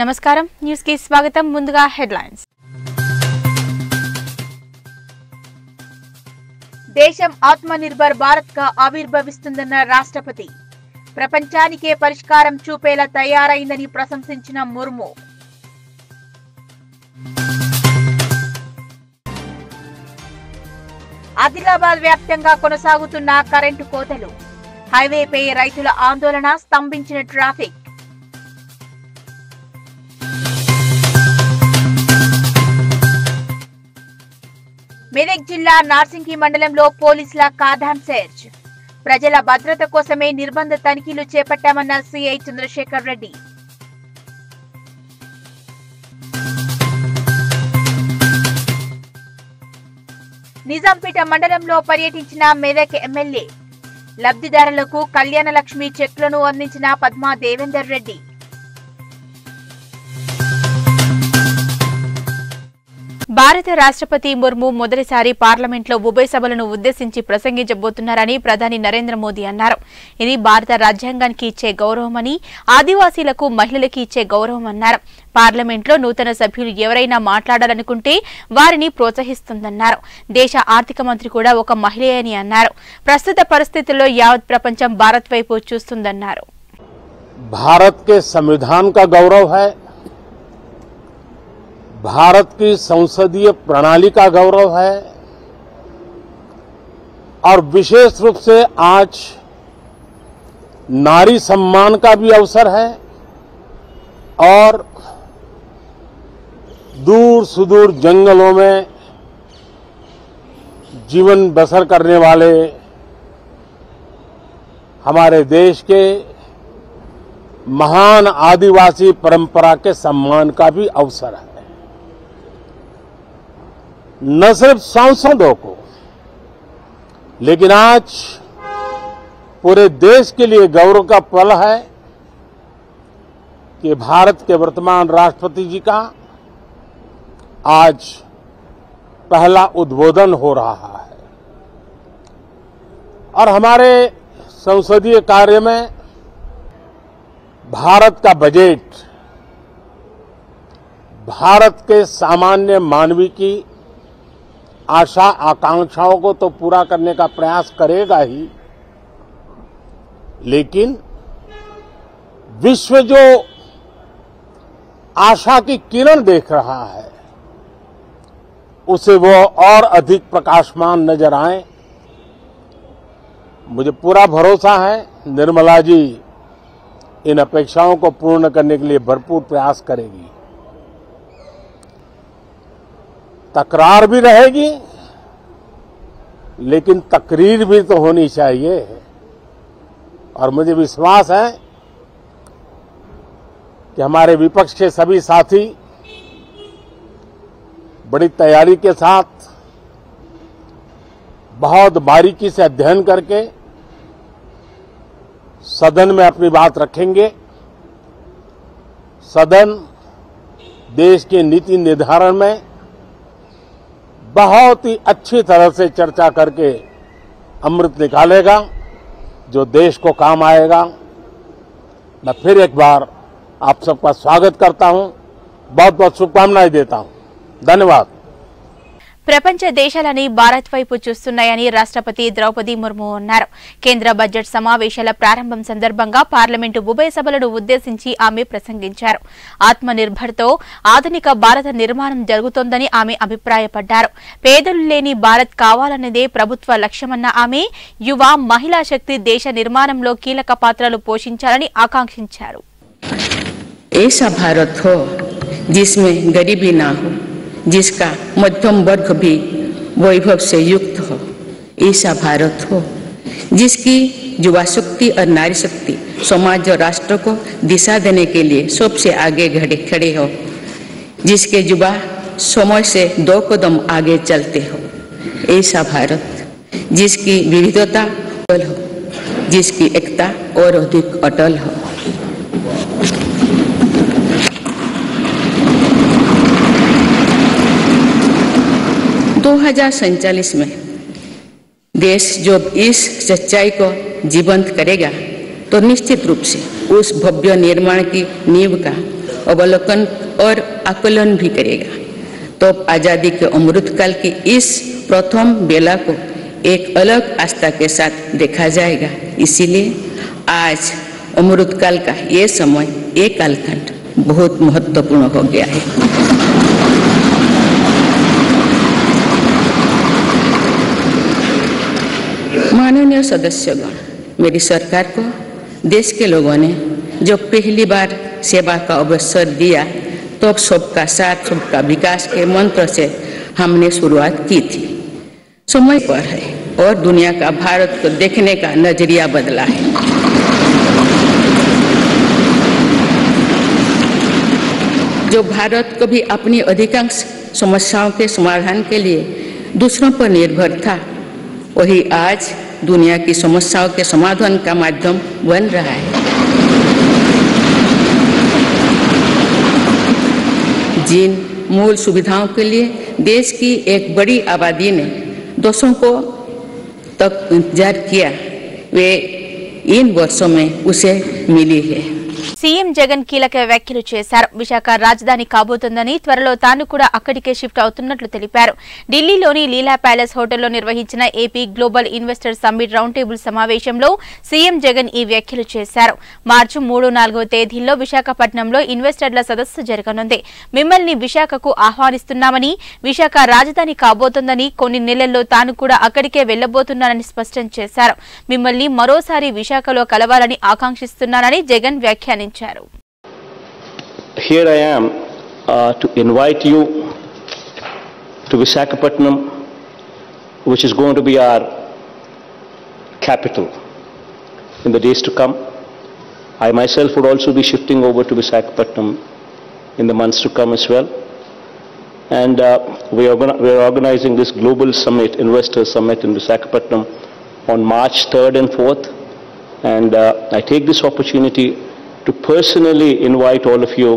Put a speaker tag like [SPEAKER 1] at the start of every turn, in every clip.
[SPEAKER 1] నమస్కారం న్యూస్ కి స్వాగతం ముందుగా హెడ్లైన్స్ దేశం ఆత్మనిర్భర్ భారత్ గా ఆవిర్భవిస్తుందన్న రాష్ట్రపతి ప్రపంచానికే పరిష్కారం చూపేలా తయారైందని ప్రశంసించిన ముర్ము ఆదిలాబాద్ వ్యాప్తంగా కొనసాగుతున్న కరెంటు కోతలు హైవేపై రైతుల ఆందోళన స్తంభించిన ట్రాఫిక్ మెదక్ జిల్లా నార్సింగి మండలంలో పోలీసుల కాధాన్ సెర్చ్ ప్రజల భద్రత కోసమే నిర్బంధ తనిఖీలు చేపట్టామన్న సిఐ చంద్రశేఖర్ రెడ్డి నిజాంపేట మండలంలో పర్యటించిన మెదక్ ఎమ్మెల్యే లబ్ధిదారులకు కళ్యాణ లక్ష్మి చెక్లను అందించిన పద్మా దేవేందర్ రెడ్డి భారత రాష్ట్రపతి ముర్ము మొదటిసారి పార్లమెంట్లో ఉభయ సభలను ఉద్దేశించి ప్రసంగించబోతున్నారని ప్రధాని నరేంద్ర మోదీ అన్నారు ఇది భారత రాజ్యాంగానికి ఇచ్చే గౌరవమని ఆదివాసీలకు మహిళలకి ఇచ్చే గౌరవం అన్నారు పార్లమెంట్లో నూతన సభ్యులు ఎవరైనా మాట్లాడాలనుకుంటే వారిని ప్రోత్సహిస్తుందన్నారు దేశ ఆర్థిక మంత్రి కూడా ఒక మహిళే అని అన్నారు ప్రస్తుత పరిస్థితుల్లో యావత్ ప్రపంచం భారత్ వైపు చూస్తుందన్నారు
[SPEAKER 2] భారత్ కే సంవిధాన్ కా గౌరవ హై भारत की संसदीय प्रणाली का गौरव है और विशेष रूप से आज नारी सम्मान का भी अवसर है और दूर सुदूर जंगलों में जीवन बसर करने वाले हमारे देश के महान आदिवासी परंपरा के सम्मान का भी अवसर है न सिर्फ सांसदों को लेकिन आज पूरे देश के लिए गौरव का पल है कि भारत के वर्तमान राष्ट्रपति जी का आज पहला उद्बोधन हो रहा है और हमारे संसदीय कार्य में भारत का बजट भारत के सामान्य मानवी की आशा आकांक्षाओं को तो पूरा करने का प्रयास करेगा ही लेकिन विश्व जो आशा की किरण देख रहा है उसे वो और अधिक प्रकाशमान नजर आए मुझे पूरा भरोसा है निर्मला जी इन अपेक्षाओं को पूर्ण करने के लिए भरपूर प्रयास करेगी तकरार भी रहेगी लेकिन तकरीर भी तो होनी चाहिए और मुझे विश्वास है कि हमारे विपक्ष के सभी साथी बड़ी तैयारी के साथ बहुत बारीकी से अध्ययन करके सदन में अपनी बात रखेंगे सदन देश के नीति निर्धारण में बहुत ही अच्छी तरह से चर्चा करके अमृत निकालेगा जो देश को काम आएगा मैं फिर एक बार आप सबका स्वागत करता हूं बहुत बहुत शुभकामनाएं देता हूं धन्यवाद ప్రపంచ
[SPEAKER 1] దేశాలని భారత్ వైపు చూస్తున్నాయని రాష్ట్రపతి ద్రౌపది ముర్ము అన్నారు కేంద్ర బడ్జెట్ సమావేశాల ప్రారంభం సందర్భంగా పార్లమెంటు ఉభయ సభలను ఉద్దేశించి ఆమె ప్రసంగించారు ఆత్మనిర్భర్తో ఆధునిక భారత నిర్మాణం జరుగుతోందని ఆమె అభిప్రాయపడ్డారు పేదలు లేని భారత్ కావాలన్నదే ప్రభుత్వ లక్ష్యమన్న ఆమె యువ మహిళా శక్తి దేశ నిర్మాణంలో కీలక పాత్రలు పోషించాలని ఆకాంక్షించారు
[SPEAKER 3] जिसका मध्यम वर्ग भी वैभव से युक्त हो ऐसा भारत हो जिसकी युवा शक्ति और नारी शक्ति समाज और राष्ट्र को दिशा देने के लिए सबसे आगे खड़े खड़े हो जिसके युवा समय से दो कदम आगे चलते हो ऐसा भारत जिसकी विविधता अटल हो जिसकी एकता और अधिक अटल हो 2047 में देश जो इस सच्चाई को जीवंत करेगा तो निश्चित रूप से उस भव्य निर्माण की नींव का अवलोकन और आकलन भी करेगा तो आज़ादी के अमृतकाल की इस प्रथम बेला को एक अलग आस्था के साथ देखा जाएगा इसीलिए आज अमृतकाल का ये समय ये कालखंड बहुत महत्वपूर्ण हो गया है माननीय सदस्यगण मेरी सरकार को देश के लोगों ने जो पहली बार सेवा का अवसर दिया तो सबका साथ सबका विकास के मंत्र से हमने शुरुआत की थी समय पर है और दुनिया का भारत को देखने का नजरिया बदला है जो भारत कभी अपनी अधिकांश समस्याओं के समाधान के लिए दूसरों पर निर्भर था वही आज दुनिया की समस्याओं के समाधान का माध्यम बन रहा है जिन मूल सुविधाओं के लिए देश की एक बड़ी आबादी ने दोषों को तक इंतजार किया वे इन वर्षों में उसे मिली है
[SPEAKER 1] సీఎం జగన్ కీలక వ్యాఖ్యలు చేశారు విశాఖ రాజధాని కాబోతోందని త్వరలో తాను కూడా అక్కడికే షిఫ్ట్ అవుతున్నట్లు తెలిపారు ఢిల్లీలోని లీలా ప్యాలెస్ హోటల్లో నిర్వహించిన AP global investor summit round table సమావేశంలో సీఎం జగన్ ఈ వ్యాఖ్యలు చేశారు మార్చి మూడు నాలుగో తేదీల్లో విశాఖపట్నంలో ఇన్వెస్టర్ల సదస్సు జరగనుంది మిమ్మల్ని విశాఖకు ఆహ్వానిస్తున్నామని విశాఖ రాజధాని కాబోతోందని కొన్ని నెలల్లో తాను కూడా అక్కడికే వెళ్లబోతున్నానని స్పష్టం చేశారు మిమ్మల్ని మరోసారి విశాఖలో కలవాలని ఆకాంక్షిస్తున్నానని జగన్ వ్యాఖ్యానించారు Here
[SPEAKER 4] I am uh, to invite you to Visakhapatnam, which is going to be our capital in the days to come. I myself would also be shifting over to Visakhapatnam in the months to come as well. And uh, we, are we are organizing this global summit, investor summit in Visakhapatnam on March 3rd and 4th. And uh, I take this opportunity to personally invite all of you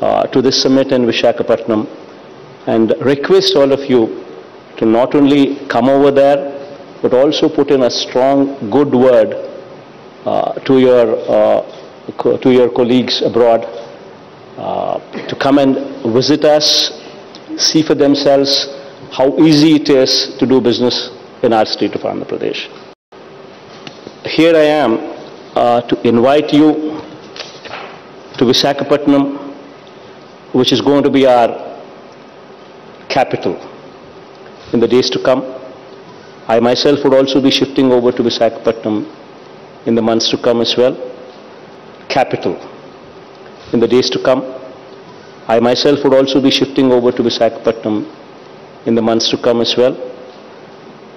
[SPEAKER 4] uh, to this summit in Vishakhapatnam and request all of you to not only come over there, but also put in a strong good word uh, to, your, uh, to your colleagues abroad uh, to come and visit us, see for themselves how easy it is to do business in our state of Andhra Pradesh. Here I am uh, to invite you to Visakhapatnam, which is going to be our capital in the days to come. I myself would also be shifting over to Visakhapatnam in the months to come as well. Capital in the days to come. I myself would also be shifting over to Visakhapatnam in the months to come as well.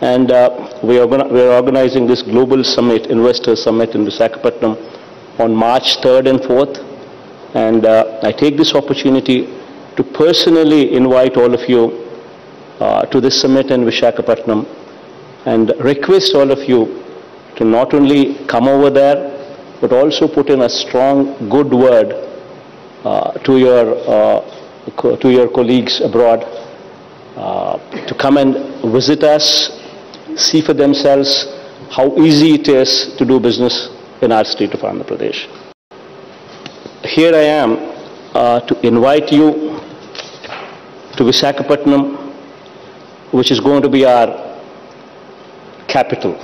[SPEAKER 4] And uh, we, are, we are organizing this global summit, investor summit in Visakhapatnam on March 3rd and 4th. And uh, I take this opportunity to personally invite all of you uh, to this summit in Vishakhapatnam and request all of you to not only come over there, but also put in a strong good word uh, to, your, uh, to your colleagues abroad uh, to come and visit us, see for themselves how easy it is to do business in our state of Andhra Pradesh here I am uh, to invite you to Visakhapatnam, which is going to be our capital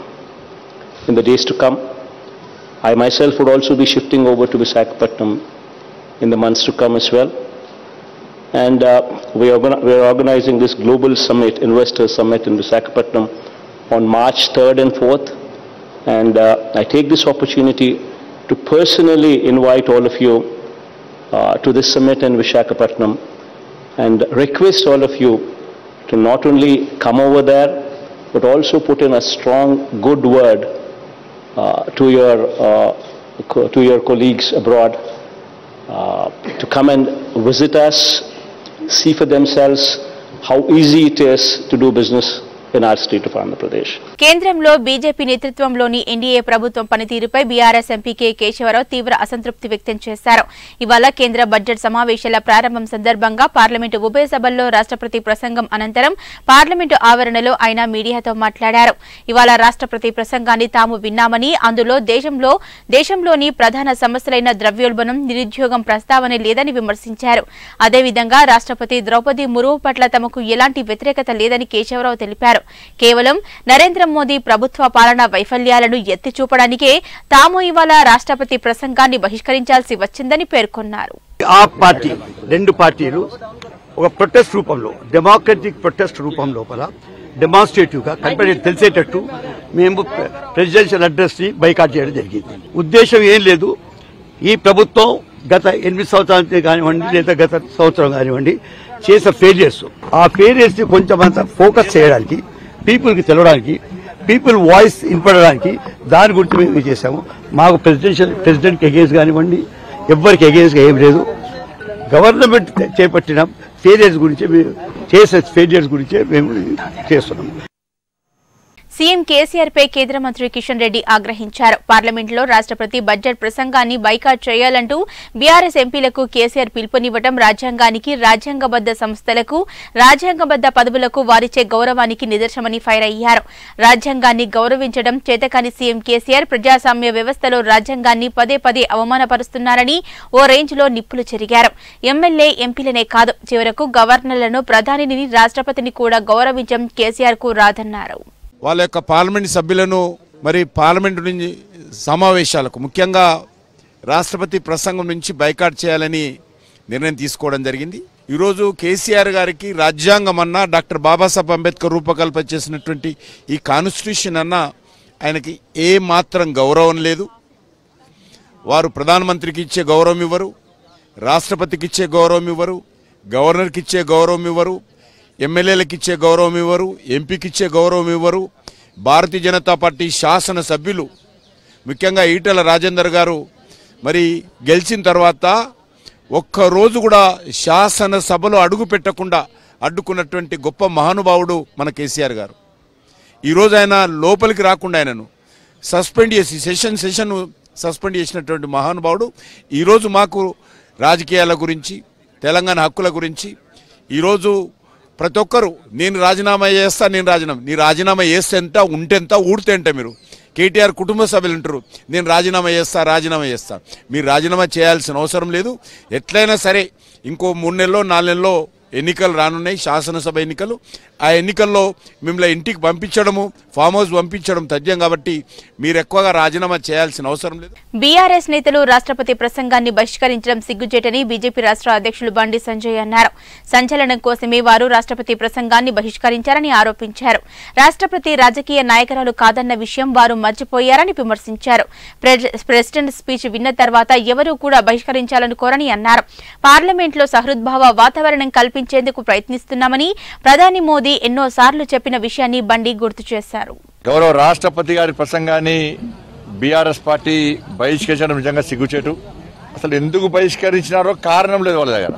[SPEAKER 4] in the days to come. I myself would also be shifting over to Visakhapatnam in the months to come as well. And uh, we, are, we are organizing this global summit, investor summit in Visakhapatnam on March 3rd and 4th. And uh, I take this opportunity to personally invite all of you uh, to this summit in Vishakhapatnam and request all of you to not only come over there, but also put in a strong good word uh, to, your, uh, to your colleagues abroad uh, to come and visit us, see for themselves how easy it is to do business in our state of Andhra Pradesh.
[SPEAKER 1] కేంద్రంలో BJP నేతృత్వంలోని NDA ప్రభుత్వం పనితీరుపై BRS MP Keshavarao తీవ్ర అసంతృప్తి వ్యక్తం చేశారు ఇవాళ కేంద్ర బడ్జెట్ సమావేశాల ప్రారంభం సందర్భంగా పార్లమెంటు ఉభయ సభల్లో రాష్ట్రపతి ప్రసంగం అనంతరం పార్లమెంటు ఆవరణలో ఆయన మీడియాతో మాట్లాడారు ఇవాళ రాష్ట్రపతి ప్రసంగాన్ని తాము విన్నామని అందులో దేశంలో దేశంలోని ప్రధాన సమస్యలైన ద్రవ్యోల్బణం నిరుద్యోగం ప్రస్తావన లేదని విమర్శించారు అదేవిధంగా రాష్ట్రపతి ద్రౌపది ముర్ము పట్ల తమకు ఎలాంటి వ్యతిరేకత లేదని కేశవరావు తెలిపారు కేవలం నరేంద్ర నరేంద్ర మోదీ ప్రభుత్వ పాలన వైఫల్యాలను ఎత్తి చూపడానికే తాము ఇవాళ రాష్ట్రపతి ప్రసంగాన్ని బహిష్కరించాల్సి వచ్చిందని పేర్కొన్నారు
[SPEAKER 2] పార్టీ రెండు పార్టీలు ఒక ప్రొటెస్ట్ రూపంలో డెమోక్రటిక్ ప్రొటెస్ట్ రూపం లోపల కంపెనీ తెలిసేటట్టు మేము ప్రెసిడెన్షియల్ అడ్రస్ని బైకాట్ చేయడం జరిగింది ఉద్దేశం ఏం లేదు ఈ ప్రభుత్వం గత ఎనిమిది సంవత్సరాలు కానివ్వండి లేదా గత సంవత్సరం కానివ్వండి చేసే ఫెయిలియర్స్ ఆ ని కొంచెం అంత ఫోకస్ చేయడానికి పీపుల్కి తెలవడానికి పీపుల్ వాయిస్ వినపడడానికి దాని గురించి మేము చేశాము మాకు ప్రెసిడెన్షియల్ ప్రెసిడెంట్కి అగేన్స్ కానివ్వండి ఎవరికి అగేన్స్గా ఏం లేదు గవర్నమెంట్ చేపట్టిన ఫెయిలియర్స్ గురించి మేము చేసే ఫెయిలియర్స్ గురించే మేము చేస్తున్నాము
[SPEAKER 1] సీఎం కేసీఆర్ పై కేంద్ర మంత్రి కిషన్ రెడ్డి ఆగ్రహించారు పార్లమెంట్లో రాష్ట్రపతి బడ్జెట్ ప్రసంగాన్ని బైకాట్ చేయాలంటూ బీఆర్ఎస్ ఎంపీలకు కేసీఆర్ పిలుపునివ్వడం రాజ్యాంగానికి రాజ్యాంగబద్ద సంస్థలకు రాజ్యాంగబద్ద పదవులకు వారిచే గౌరవానికి నిదర్శమని ఫైర్ అయ్యారు రాజ్యాంగాన్ని గౌరవించడం చేతకాని సీఎం కేసీఆర్ ప్రజాస్వామ్య వ్యవస్థలో రాజ్యాంగాన్ని పదే పదే అవమానపరుస్తున్నారని ఓ రేంజ్ లో నిప్పులు చెరిగారు ఎమ్మెల్యే ఎంపీలనే కాదు చివరకు గవర్నర్లను ప్రధానిని రాష్ట్రపతిని కూడా గౌరవించడం కేసీఆర్ కు రాదన్నారు
[SPEAKER 5] వాళ్ళ యొక్క పార్లమెంట్ సభ్యులను మరి పార్లమెంట్ నుంచి సమావేశాలకు ముఖ్యంగా రాష్ట్రపతి ప్రసంగం నుంచి బైకాట్ చేయాలని నిర్ణయం తీసుకోవడం జరిగింది ఈరోజు కేసీఆర్ గారికి రాజ్యాంగం అన్న డాక్టర్ బాబాసాహెబ్ అంబేద్కర్ రూపకల్పన చేసినటువంటి ఈ కాన్స్టిట్యూషన్ అన్న ఆయనకి ఏ మాత్రం గౌరవం లేదు వారు ప్రధానమంత్రికి ఇచ్చే గౌరవం ఇవ్వరు రాష్ట్రపతికి ఇచ్చే గౌరవం ఇవ్వరు గవర్నర్కి ఇచ్చే గౌరవం ఇవ్వరు ఎమ్మెల్యేలకు ఇచ్చే గౌరవం ఇవ్వరు ఎంపీకి ఇచ్చే గౌరవం ఇవ్వరు భారతీయ జనతా పార్టీ శాసనసభ్యులు ముఖ్యంగా ఈటల రాజేందర్ గారు మరి గెలిచిన తర్వాత ఒక్కరోజు కూడా శాసనసభలో అడుగు పెట్టకుండా అడ్డుకున్నటువంటి గొప్ప మహానుభావుడు మన కేసీఆర్ గారు ఈరోజు ఆయన లోపలికి రాకుండా ఆయనను సస్పెండ్ చేసి సెషన్ సెషన్ సస్పెండ్ చేసినటువంటి మహానుభావుడు ఈరోజు మాకు రాజకీయాల గురించి తెలంగాణ హక్కుల గురించి ఈరోజు ప్రతి ఒక్కరు నేను రాజీనామా చేస్తా నేను రాజీనామా నీ రాజీనామా చేస్తే ఎంత ఉంటెంత ఊడితే మీరు కేటీఆర్ కుటుంబ సభ్యులు ఉంటారు నేను రాజీనామా చేస్తా రాజీనామా చేస్తా మీరు రాజీనామా చేయాల్సిన అవసరం లేదు ఎట్లయినా సరే ఇంకో మూడు నెలలో నాలుగు నెలలో ఎన్నికలు రానున్నాయి శాసనసభ ఎన్నికలు ఆ ఎన్నికల్లో మిమ్మల్ని ఇంటికి పంపించడము ఫామ్ హౌస్ పంపించడం తథ్యం కాబట్టి మీరు ఎక్కువగా రాజీనామా చేయాల్సిన అవసరం లేదు
[SPEAKER 1] బీఆర్ఎస్ నేతలు రాష్ట్రపతి ప్రసంగాన్ని బహిష్కరించడం సిగ్గుచేటని బీజేపీ రాష్ట్ర అధ్యక్షులు బండి సంజయ్ అన్నారు సంచలనం కోసమే వారు రాష్ట్రపతి ప్రసంగాన్ని బహిష్కరించారని ఆరోపించారు రాష్ట్రపతి రాజకీయ నాయకురాలు కాదన్న విషయం వారు మర్చిపోయారని విమర్శించారు ప్రెసిడెంట్ స్పీచ్ విన్న తర్వాత ఎవరూ కూడా బహిష్కరించాలని కోరని అన్నారు పార్లమెంట్లో సహృద్భావ వాతావరణం కల్పించారు నిర్మించేందుకు ప్రయత్నిస్తున్నామని ప్రధాని మోదీ ఎన్నోసార్లు చెప్పిన విషయాన్ని బండి గుర్తు చేశారు
[SPEAKER 6] గౌరవ రాష్ట్రపతి గారి ప్రసంగాన్ని బీఆర్ఎస్ పార్టీ బహిష్కరించడం నిజంగా సిగ్గుచేటు అసలు ఎందుకు బహిష్కరించినారో కారణం లేదు వాళ్ళ దగ్గర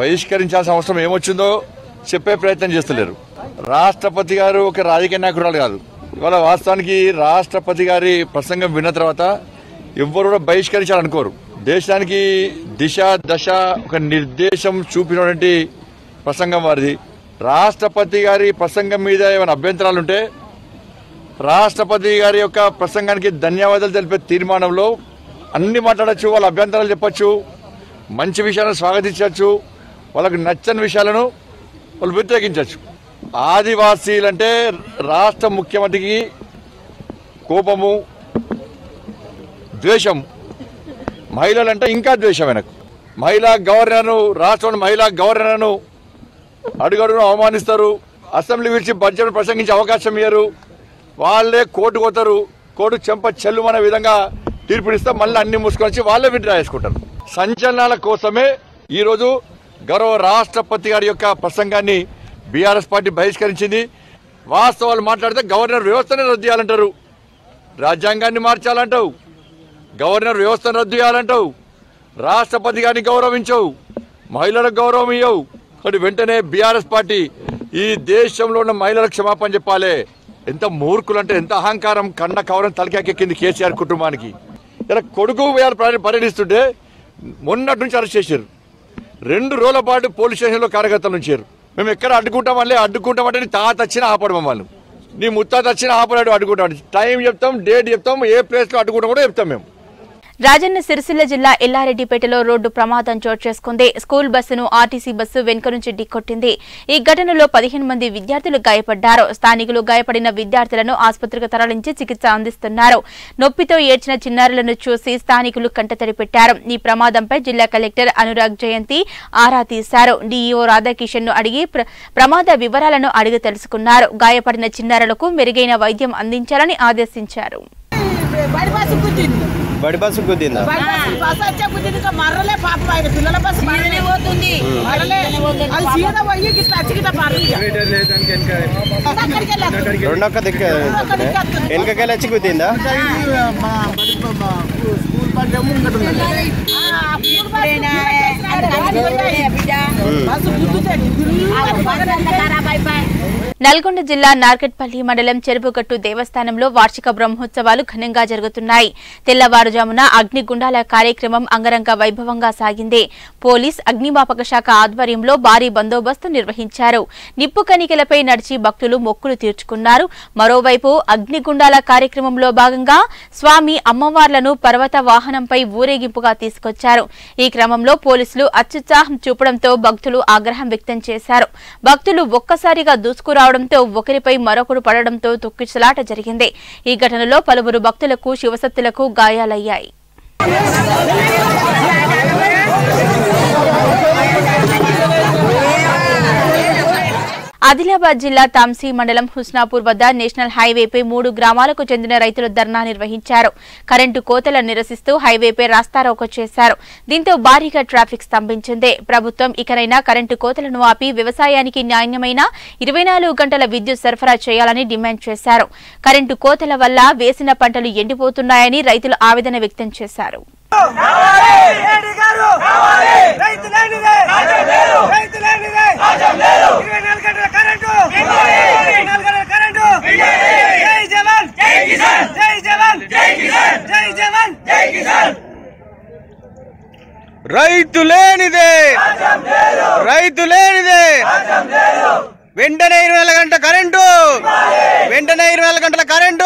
[SPEAKER 6] బహిష్కరించాల్సిన అవసరం ఏమొచ్చిందో చెప్పే ప్రయత్నం చేస్తలేరు రాష్ట్రపతి గారు ఒక రాజకీయ నాయకురాలు కాదు ఇవాళ వాస్తవానికి రాష్ట్రపతి గారి ప్రసంగం విన్న తర్వాత ఎవ్వరు కూడా బహిష్కరించాలనుకోరు దేశానికి దిశ దశ ఒక నిర్దేశం చూపినటువంటి ప్రసంగం వారిది రాష్ట్రపతి గారి ప్రసంగం మీద ఏమైనా అభ్యంతరాలుంటే రాష్ట్రపతి గారి యొక్క ప్రసంగానికి ధన్యవాదాలు తెలిపే తీర్మానంలో అన్ని మాట్లాడచ్చు వాళ్ళ అభ్యంతరాలు చెప్పచ్చు మంచి విషయాలను స్వాగతించవచ్చు వాళ్ళకు నచ్చని విషయాలను వాళ్ళు వ్యతిరేకించవచ్చు ఆదివాసీలంటే రాష్ట్ర ముఖ్యమంత్రికి కోపము ద్వేషం మహిళలంటే ఇంకా ద్వేషం వెనక్కు మహిళా గవర్నర్ను రాష్ట్రంలో మహిళా గవర్నర్ను అడుగడుగును అవమానిస్తారు అసెంబ్లీ విడిచి బడ్జెట్ ప్రసంగించే అవకాశం ఇయ్యరు వాళ్ళే కోర్టు కొతారు కోర్టు చెంప చెల్లుమనే విధంగా తీర్పునిస్తే మళ్ళీ అన్ని మూసుకొని వాళ్ళే విడ్రా చేసుకుంటారు సంచలనాల కోసమే ఈరోజు గౌరవ రాష్ట్రపతి గారి యొక్క ప్రసంగాన్ని బీఆర్ఎస్ పార్టీ బహిష్కరించింది వాస్తవాలు మాట్లాడితే గవర్నర్ వ్యవస్థనే రద్దు చేయాలంటారు రాజ్యాంగాన్ని మార్చాలంటావు గవర్నర్ వ్యవస్థను రద్దు చేయాలంటావు రాష్ట్రపతి గారిని గౌరవించవు మహిళలకు గౌరవం ఇవ్వవు కాబట్టి వెంటనే బీఆర్ఎస్ పార్టీ ఈ దేశంలో ఉన్న మహిళలకు క్షమాపణ చెప్పాలి ఎంత మూర్ఖులు అంటే ఎంత అహంకారం కన్న కవరం తలకెక్కింది కేసీఆర్ కుటుంబానికి ఇలా కొడుకు పర్యటిస్తుంటే మొన్నటి నుంచి అరెస్ట్ చేశారు రెండు రోజుల పాటు పోలీస్ స్టేషన్లో కార్యకర్తలు ఉంచారు మేము ఎక్కడ అడ్డుకుంటామని అడ్డుకుంటామంటే నీ తాత వచ్చినా ఆపడు మమ్మల్ని నీ ముత్తాత వచ్చినా ఆపడాడు అడ్డుకుంటాం టైం చెప్తాం డేట్ చెప్తాం ఏ ప్లేస్లో అడ్డుకుంటాం కూడా చెప్తాం మేము
[SPEAKER 1] రాజన్న సిరిసిల్ల జిల్లా ఎల్లారెడ్డిపేటలో రోడ్డు ప్రమాదం చోటు చేసుకుంది స్కూల్ బస్సును ఆర్టీసీ బస్సు వెనుక నుంచి ఢీకొట్టింది ఈ ఘటనలో పదిహేను మంది విద్యార్థులు గాయపడ్డారు స్థానికులు గాయపడిన విద్యార్థులను ఆసుపత్రికి తరలించి చికిత్స అందిస్తున్నారు నొప్పితో ఏడ్చిన చిన్నారులను చూసి స్థానికులు కంటతడి పెట్టారు ఈ ప్రమాదంపై జిల్లా కలెక్టర్ అనురాగ్ జయంతి ఆరా తీశారు డీఈఓ రాధాకిషన్ ను అడిగి ప్రమాద వివరాలను అడిగి తెలుసుకున్నారు గాయపడిన చిన్నారులకు మెరుగైన వైద్యం అందించాలని ఆదేశించారు
[SPEAKER 7] బడి బస్సు కుదిందా బస్సు
[SPEAKER 3] వచ్చే కుదింది మర్రలే పాప ఆయన పిల్లల బస్సు మరలే
[SPEAKER 8] పోతుంది అది సీదా పోయి గిట్లా
[SPEAKER 7] రెండొక్క దిక్క వెనకకెళ్ళి వచ్చి కుదిందా
[SPEAKER 8] స్కూల్
[SPEAKER 3] పట్టే
[SPEAKER 1] నల్గొండ జిల్లా నార్కెట్పల్లి మండలం చెరుపుగట్టు దేవస్థానంలో వార్షిక బ్రహ్మోత్సవాలు ఘనంగా జరుగుతున్నాయి తెల్లవారుజామున అగ్నిగుండాల కార్యక్రమం అంగరంగ వైభవంగా సాగింది పోలీస్ అగ్నిమాపక శాఖ ఆధ్వర్యంలో భారీ బందోబస్తు నిర్వహించారు నిప్పు కనికలపై నడిచి భక్తులు మొక్కులు తీర్చుకున్నారు మరోవైపు అగ్నిగుండాల కార్యక్రమంలో భాగంగా స్వామి అమ్మవార్లను పర్వత వాహనంపై ఊరేగింపుగా తీసుకొచ్చారు ఈ క్రమంలో పోలీసులు అత్యుత్సాహం చూపడంతో భక్తులు ఆగ్రహం వ్యక్తం చేశారు భక్తులు ఒక్కసారిగా దూసుకురావడంతో ఒకరిపై మరొకరు పడడంతో తొక్కిసలాట జరిగింది ఈ ఘటనలో పలువురు భక్తులకు శివశక్తులకు గాయాలయ్యాయి ఆదిలాబాద్ జిల్లా తాంసీ మండలం హుస్నాపూర్ వద్ద నేషనల్ హైవేపై మూడు గ్రామాలకు చెందిన రైతులు ధర్నా నిర్వహించారు కరెంటు కోతలను నిరసిస్తూ హైవేపై రాస్తారోకో చేశారు దీంతో భారీగా ట్రాఫిక్ స్తంభించింది ప్రభుత్వం ఇకనైనా కరెంటు కోతలను ఆపి వ్యవసాయానికి న్యాయమైన ఇరవై గంటల విద్యుత్ సరఫరా చేయాలని డిమాండ్ చేశారు కరెంటు కోతల వల్ల వేసిన పంటలు ఎండిపోతున్నాయని రైతులు ఆవేదన వ్యక్తం చేశారు
[SPEAKER 2] రైతు లేనిదే రైతు లేనిదే వెంటనే ఇరవై గంటల కరెంటు
[SPEAKER 8] వెంటనే ఇరవై గంటల కరెంటు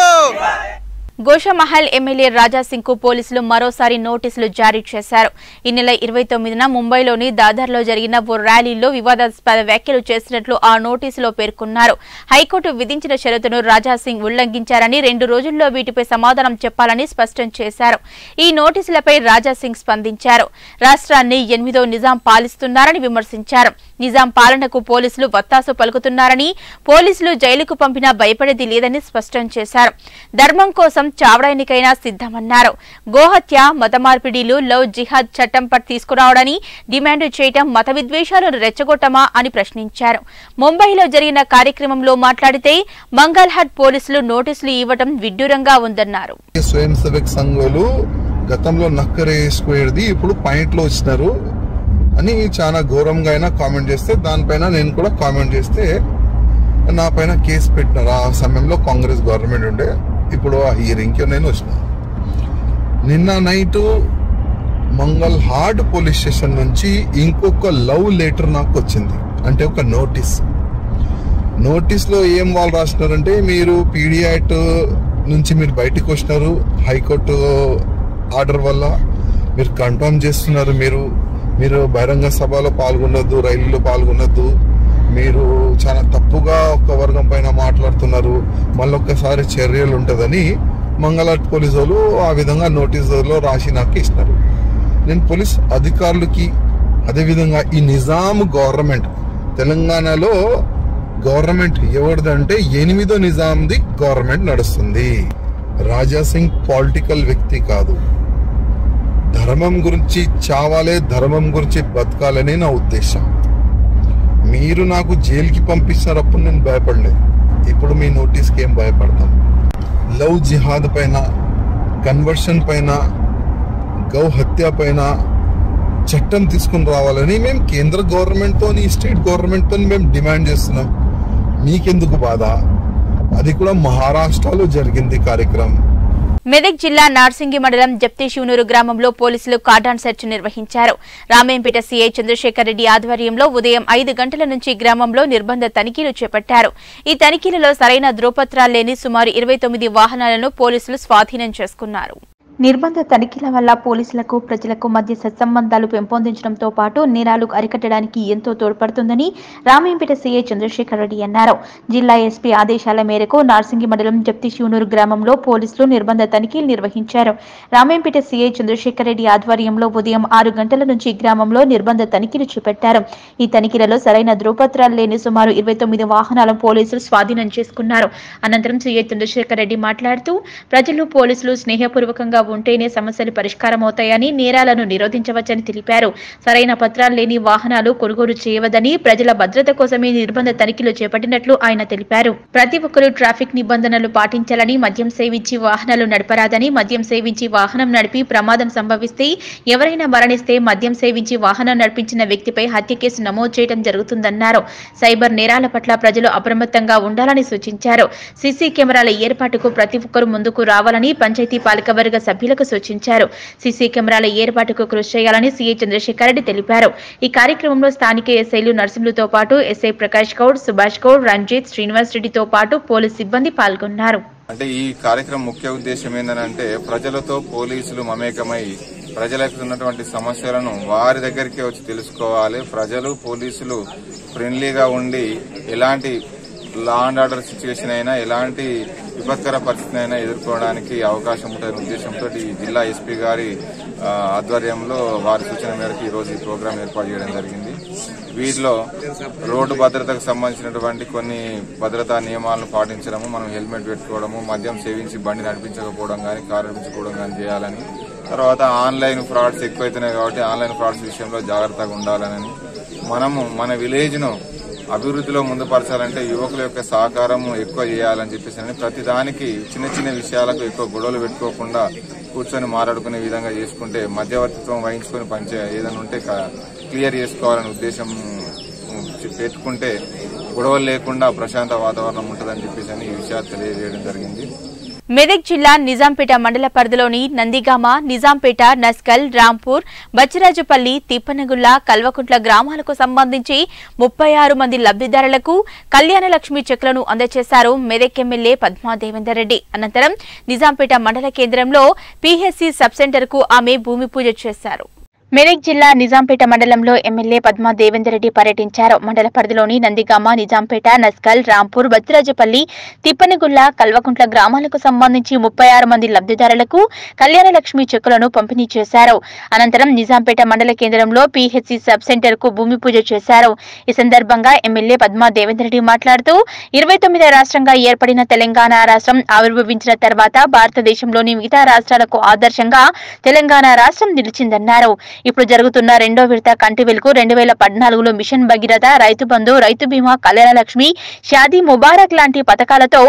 [SPEAKER 1] గోషామహల్ ఎమ్మెల్యే రాజాసింగ్ కు పోలీసులు మరోసారి నోటీసులు జారీ చేశారు ఈ నెల ఇరవై తొమ్మిదిన ముంబైలోని దాదర్లో జరిగిన ఓ ర్యాలీలో వివాదాస్పద వ్యాఖ్యలు చేసినట్లు ఆ నోటీసులో పేర్కొన్నారు హైకోర్టు విధించిన షరతును రాజాసింగ్ ఉల్లంఘించారని రెండు రోజుల్లో వీటిపై సమాధానం చెప్పాలని స్పష్టం చేశారు ఈ నోటీసులపై రాజాసింగ్ స్పందించారు రాష్ట్రాన్ని ఎనిమిదో నిజాం పాలిస్తున్నారని విమర్శించారు నిజాం పాలనకు పోలీసులు వత్తాసు పలుకుతున్నారని పోలీసులు జైలుకు పంపినా భయపడేది లేదని స్పష్టం చేశారు ధర్మం కోసం చావడానికైనా సిద్ధమన్నారు గోహత్య మత మార్పిడిలు లవ్ జిహాద్ చట్టం పట్ తీసుకురావడని డిమాండ్ చేయటం మత విద్వేషాలను రెచ్చగొట్టమా అని ప్రశ్నించారు ముంబైలో జరిగిన కార్యక్రమంలో మాట్లాడితే మంగల్హట్ పోలీసులు నోటీసులు ఇవ్వటం విడ్డూరంగా ఉందన్నారు
[SPEAKER 9] స్వయం సేవక్ సంఘాలు గతంలో నక్కరేసుకోయేది ఇప్పుడు పాయింట్లో వచ్చినారు అని చాలా ఘోరంగా అయినా కామెంట్ చేస్తే దానిపైన నేను కూడా కామెంట్ చేస్తే నా పైన కేసు పెట్టినారు ఆ సమయంలో కాంగ్రెస్ గవర్నమెంట్ ఉండే ఇప్పుడు ఆ హియరింగ్కి నేను వచ్చిన నిన్న night Mangalhat police station నుంచి ఇంకొక లవ్ లెటర్ నాకు వచ్చింది అంటే ఒక నోటీస్ నోటీస్లో ఏం వాళ్ళు రాసినారంటే మీరు పీడియాట్ నుంచి మీరు బయటకు వచ్చినారు హైకోర్టు ఆర్డర్ వల్ల మీరు కన్ఫర్మ్ చేస్తున్నారు మీరు మీరు బహిరంగ సభలో పాల్గొనద్దు రైలులో పాల్గొనద్దు మీరు చాలా తప్పుగా ఒక వర్గం పైన మాట్లాడుతున్నారు మళ్ళొక్కసారి చర్యలు ఉంటుందని మంగళాట్ పోలీసు వాళ్ళు ఆ విధంగా నోటీసులో రాసి నాకు ఇస్తారు నేను పోలీస్ అధికారులకి అదేవిధంగా ఈ నిజాం గవర్నమెంట్ తెలంగాణలో గవర్నమెంట్ ఎవరిదంటే ఎనిమిదో నిజాంది గవర్నమెంట్ నడుస్తుంది రాజాసింగ్ పాలిటికల్ వ్యక్తి కాదు ధర్మం గురించి చావాలే ధర్మం గురించి బతకాలనే నా ఉద్దేశం మీరు నాకు జైలుకి పంపిస్తారప్పుడు నేను భయపడలేదు ఇప్పుడు మీ నోటీస్కి ఏం భయపడతాం లవ్ జిహాద్ పైన కన్వర్షన్ పైన గౌ హత్య పైన చట్టం తీసుకుని రావాలని మేము కేంద్ర గవర్నమెంట్తో స్టేట్ గవర్నమెంట్తో మేము డిమాండ్ చేస్తున్నాం మీకెందుకు బాధ అది కూడా మహారాష్ట్రలో జరిగింది కార్యక్రమం
[SPEAKER 1] మెదక్ జిల్లా నార్సింగి మండలం జప్తి శివనూరు గ్రామంలో పోలీసులు కాటాన్ సెర్చ్ నిర్వహించారు రామేంపేట సీఐ చంద్రశేఖర్ రెడ్డి ఆధ్వర్యంలో ఉదయం ఐదు గంటల నుంచి గ్రామంలో నిర్బంధ తనిఖీలు చేపట్టారు ఈ తనిఖీలలో సరైన ధ్రువపత్రాలు లేని సుమారు ఇరవై వాహనాలను పోలీసులు స్వాధీనం చేసుకున్నారు నిర్బంధ తనిఖీల వల్ల పోలీసులకు ప్రజలకు మధ్య సత్సంబంధాలు పెంపొందించడంతో పాటు నేరాలు అరికట్టడానికి ఎంతో తోడ్పడుతుందని రామయంపేట సీఏ చంద్రశేఖర్ రెడ్డి అన్నారు జిల్లా ఎస్పీ ఆదేశాల మేరకు నార్సింగి మండలం జప్తి శివనూరు గ్రామంలో పోలీసులు నిర్బంధ తనిఖీలు నిర్వహించారు రామయంపేట సీఏ చంద్రశేఖర్ రెడ్డి ఆధ్వర్యంలో ఉదయం ఆరు గంటల నుంచి గ్రామంలో నిర్బంధ తనిఖీలు చేపట్టారు ఈ తనిఖీలలో సరైన ధృవపత్రాలు లేని సుమారు ఇరవై తొమ్మిది వాహనాలను పోలీసులు స్వాధీనం చేసుకున్నారు అనంతరం సీఏ చంద్రశేఖర్ రెడ్డి మాట్లాడుతూ ప్రజలు పోలీసులు స్నేహపూర్వకంగా ఉంటేనే సమస్యలు పరిష్కారం అవుతాయని నేరాలను నిరోధించవచ్చని తెలిపారు సరైన పత్రాలు లేని వాహనాలు కొనుగోలు చేయవదని ప్రజల భద్రత కోసమే నిర్బంధ తనిఖీలు చేపట్టినట్లు ఆయన తెలిపారు ప్రతి ఒక్కరూ ట్రాఫిక్ నిబంధనలు పాటించాలని మద్యం సేవించి వాహనాలు నడపరాదని మద్యం సేవించి వాహనం నడిపి ప్రమాదం సంభవిస్తే ఎవరైనా మరణిస్తే మద్యం సేవించి వాహనం నడిపించిన వ్యక్తిపై హత్య కేసు నమోదు చేయడం జరుగుతుందన్నారు సైబర్ నేరాల పట్ల ప్రజలు అప్రమత్తంగా ఉండాలని సూచించారు సీసీ కెమెరాల ఏర్పాటుకు ప్రతి ఒక్కరూ ముందుకు రావాలని పంచాయతీ వర్గ సభ్యులు సభ్యులకు సూచించారు సీసీ కెమెరాల ఏర్పాటుకు కృషి చేయాలని సీఐ చంద్రశేఖర్ రెడ్డి తెలిపారు ఈ కార్యక్రమంలో స్థానిక ఎస్ఐలు నర్సులతో పాటు ఎస్ఐ ప్రకాష్ గౌడ్ సుభాష్ గౌడ్ రంజిత్ శ్రీనివాస్ రెడ్డితో పాటు పోలీసు సిబ్బంది పాల్గొన్నారు
[SPEAKER 7] అంటే ఈ కార్యక్రమం ముఖ్య ఉద్దేశం ఏంటంటే ప్రజలతో పోలీసులు మమేకమై ప్రజలకు ఉన్నటువంటి సమస్యలను వారి దగ్గరికి వచ్చి తెలుసుకోవాలి ప్రజలు పోలీసులు ఫ్రెండ్లీగా ఉండి ఎలాంటి లా అండ్ ఆర్డర్ సిచ్యువేషన్ అయినా ఎలాంటి విపత్కర పరిస్థితి అయినా ఎదుర్కోవడానికి అవకాశం ఉంటుందనే ఉద్దేశంతో ఈ జిల్లా ఎస్పీ గారి ఆధ్వర్యంలో వారి సూచన మేరకు ఈరోజు ఈ ప్రోగ్రాం ఏర్పాటు చేయడం జరిగింది వీటిలో రోడ్డు భద్రతకు సంబంధించినటువంటి కొన్ని భద్రతా నియమాలను పాటించడము మనం హెల్మెట్ పెట్టుకోవడము మద్యం సేవించి బండి నడిపించకపోవడం కానీ కారు నడిపించుకోవడం కానీ చేయాలని తర్వాత ఆన్లైన్ ఫ్రాడ్స్ ఎక్కువైతున్నాయి కాబట్టి ఆన్లైన్ ఫ్రాడ్స్ విషయంలో జాగ్రత్తగా ఉండాలని మనము మన విలేజ్ను అభివృద్ధిలో ముందుపరచాలంటే యువకుల యొక్క సహకారం ఎక్కువ చేయాలని చెప్పేసి ప్రతి దానికి చిన్న చిన్న విషయాలకు ఎక్కువ గొడవలు పెట్టుకోకుండా కూర్చొని మాట్లాడుకునే విధంగా చేసుకుంటే మధ్యవర్తిత్వం వహించుకొని పనిచే ఏదైనా ఉంటే క్లియర్ చేసుకోవాలనే ఉద్దేశం పెట్టుకుంటే గొడవలు లేకుండా ప్రశాంత వాతావరణం ఉంటుందని చెప్పేసి ఈ విషయాలు తెలియజేయడం జరిగింది
[SPEAKER 1] మెదక్ జిల్లా నిజాంపేట మండల పరిధిలోని నందిగామ నిజాంపేట నస్కల్ రాంపూర్ బచ్చిరాజుపల్లి తిప్పనగుల్ల కల్వకుంట్ల గ్రామాలకు సంబంధించి ముప్పై ఆరు మంది లబ్దిదారులకు కళ్యాణలక్ష్మి చెక్లను అందజేశారు మెదక్ ఎమ్మెల్యే పద్మా రెడ్డి అనంతరం నిజాంపేట మండల కేంద్రంలో పీహెచ్సీ సబ్ కు ఆమె భూమి పూజ చేశారు మెదక్ జిల్లా నిజాంపేట మండలంలో ఎమ్మెల్యే పద్మా దేవేందర్రెడ్డి పర్యటించారు మండల పరిధిలోని నందిగామ నిజాంపేట నస్కల్ రాంపూర్ భద్రాజపల్లి తిప్పనిగుళ్ల కల్వకుంట్ల గ్రామాలకు సంబంధించి ముప్పై ఆరు మంది లబ్ధిదారులకు కళ్యాణలక్ష్మి చెక్కులను పంపిణీ చేశారు అనంతరం నిజాంపేట మండల కేంద్రంలో పీహెచ్సీ సబ్ సెంటర్ కు భూమి పూజ చేశారు ఈ సందర్భంగా ఎమ్మెల్యే పద్మా దేవేందర్రెడ్డి మాట్లాడుతూ ఇరవై తొమ్మిది రాష్ట్రంగా ఏర్పడిన తెలంగాణ రాష్ట్రం ఆవిర్భవించిన తర్వాత భారతదేశంలోని మిగతా రాష్ట్రాలకు ఆదర్శంగా తెలంగాణ రాష్ట్రం నిలిచిందన్నారు ఇప్పుడు జరుగుతున్న రెండో విడత కంటి వెలుగు రెండు వేల పద్నాలుగులో మిషన్ భగీరథ రైతు బంధు రైతు బీమా కళ్యాణలక్ష్మి షాదీ ముబారక్ లాంటి పథకాలతో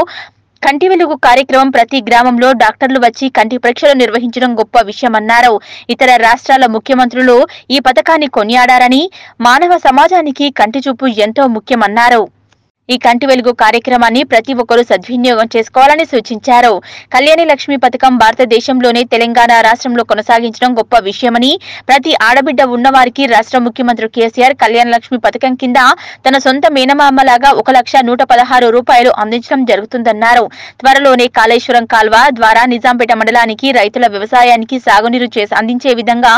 [SPEAKER 1] కంటి వెలుగు కార్యక్రమం ప్రతి గ్రామంలో డాక్టర్లు వచ్చి కంటి పరీక్షలు నిర్వహించడం గొప్ప విషయమన్నారు ఇతర రాష్ట్రాల ముఖ్యమంత్రులు ఈ పథకాన్ని కొనియాడారని మానవ సమాజానికి కంటి చూపు ఎంతో ముఖ్యమన్నారు ఈ కంటి వెలుగు కార్యక్రమాన్ని ప్రతి ఒక్కరూ సద్వినియోగం చేసుకోవాలని సూచించారు కళ్యాణి లక్ష్మి పథకం భారతదేశంలోనే తెలంగాణ రాష్ట్రంలో కొనసాగించడం గొప్ప విషయమని ప్రతి ఆడబిడ్డ ఉన్నవారికి రాష్ట్ర ముఖ్యమంత్రి కేసీఆర్ కళ్యాణ లక్ష్మి పథకం కింద తన సొంత మేనమామలాగా ఒక లక్ష నూట పదహారు రూపాయలు అందించడం జరుగుతుందన్నారు త్వరలోనే కాళేశ్వరం కాల్వ ద్వారా నిజాంపేట మండలానికి రైతుల వ్యవసాయానికి సాగునీరు చేసి అందించే విధంగా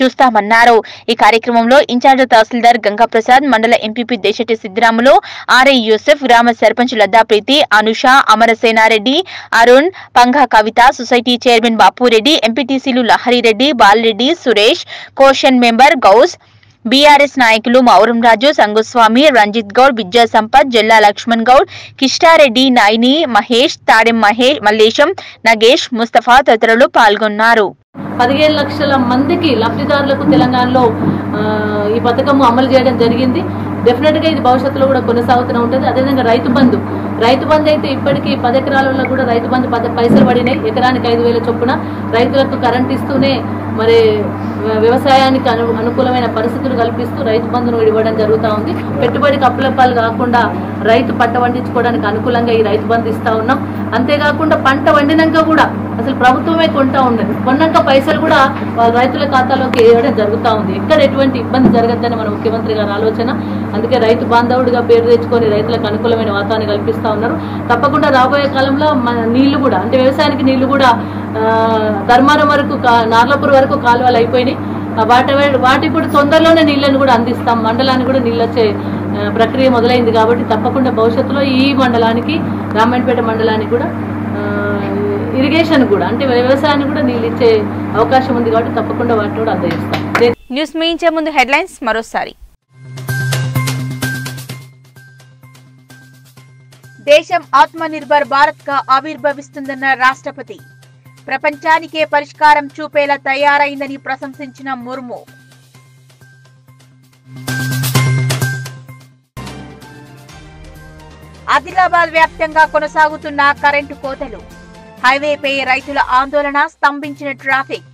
[SPEAKER 1] చూస్తామన్నారు ఈ కార్యక్రమంలో ఇన్ఛార్జ్ తహసీల్దార్ గంగాప్రసాద్ మండల MPP Deshati Siddiramulu RI Yusuf గ్రామ సర్పంచ్ లద్దాప్రీతి అనుష అమరసేనారెడ్డి అరుణ్ పంఘా కవిత సొసైటీ చైర్మన్ బాపురెడ్డి ఎంపీటీసీలు Lahari Reddy Bala Reddy Suresh caution member Gous BRS నాయకులు మౌరం రాజు సంగుస్వామి రంజిత్ గౌడ్ విద్యా సంపత్ జిల్లా లక్ష్మణ్ గౌడ్ కిష్టారెడ్డి నాయిని మహేష్ తాడెం మహేష్ మల్లేశం నగేష్ ముస్తఫా తదితరులు పాల్గొన్నారు
[SPEAKER 8] పదిహేను లక్షల మందికి లబ్ధిదారులకు తెలంగాణలో ఈ పథకము అమలు చేయడం జరిగింది డెఫినెట్గా ఇది భవిష్యత్తులో కూడా కొనసాగుతూనే ఉంటుంది అదేవిధంగా రైతు బంధు రైతు బంధు అయితే ఇప్పటికీ పది ఎకరాలలో కూడా రైతు బంధు పద పైసలు పడినాయి ఎకరానికి ఐదు వేల చొప్పున రైతులకు కరెంట్ ఇస్తూనే మరి వ్యవసాయానికి అను అనుకూలమైన పరిస్థితులు కల్పిస్తూ రైతు బంధును ఇవ్వడం జరుగుతూ ఉంది పెట్టుబడికి అప్పులపాలు కాకుండా రైతు పంట పండించుకోవడానికి అనుకూలంగా ఈ రైతు బంధు ఇస్తూ ఉన్నాం అంతేకాకుండా పంట వండినాక కూడా అసలు ప్రభుత్వమే కొంటా ఉండదు కొన్నాక పైసలు కూడా రైతుల ఖాతాలోకి వేయడం జరుగుతూ ఉంది ఎక్కడ ఎటువంటి ఇబ్బంది జరగద్దని మన ముఖ్యమంత్రి గారి ఆలోచన అందుకే రైతు బాంధవుడిగా పేరు తెచ్చుకొని రైతులకు అనుకూలమైన వాతావరణం కల్పిస్తూ ఉన్నారు తప్పకుండా రాబోయే కాలంలో మన నీళ్లు కూడా అంటే వ్యవసాయానికి నీళ్లు కూడా ధర్మారం వరకు నార్లపూర్ వరకు కాలువలు అయిపోయినాయి వాటి వాటి ఇప్పుడు తొందరలోనే నీళ్ళను కూడా అందిస్తాం మండలానికి కూడా నీళ్ళు వచ్చే ప్రక్రియ మొదలైంది కాబట్టి తప్పకుండా భవిష్యత్తులో ఈ మండలానికి రామాయణపేట మండలానికి కూడా ఇరిగేషన్ కూడా అంటే వ్యవసాయానికి కూడా నీళ్ళు ఇచ్చే అవకాశం ఉంది కాబట్టి తప్పకుండా వాటిని కూడా అందజేస్తాం న్యూస్ ముగించే ముందు హెడ్లైన్స్ మరోసారి
[SPEAKER 1] దేశం ఆత్మనిర్భర్ భారత్ గా ఆవిర్భవిస్తుందన్న రాష్ట్రపతి ప్రపంచానికే పరిష్కారం చూపేలా తయారైందని ప్రశంసించిన ముర్ము ఆదిలాబాద్ వ్యాప్తంగా కొనసాగుతున్న కరెంటు కోతలు హైవేపై రైతుల ఆందోళన స్తంభించిన ట్రాఫిక్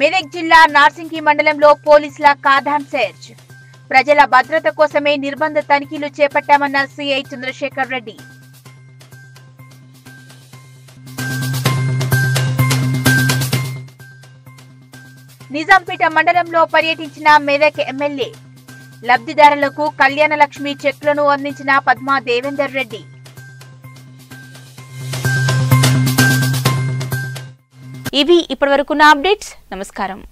[SPEAKER 1] మెదక్ జిల్లా నార్సింగి మండలంలో పోలీసుల కాధాన్ సెర్చ్ ప్రజల భద్రత కోసమే నిర్బంధ తనిఖీలు చేపట్టామన్న సిఐ చంద్రశేఖర్ రెడ్డి నిజాంపేట మండలంలో పర్యటించిన మెదక్ ఎమ్మెల్యే లబ్ధిదారులకు లక్ష్మి చెక్లను అందించిన పద్మా దేవేందర్ రెడ్డి ఇవి ఇప్పటి వరకు ఇప్పటివరకున్న అప్డేట్స్ నమస్కారం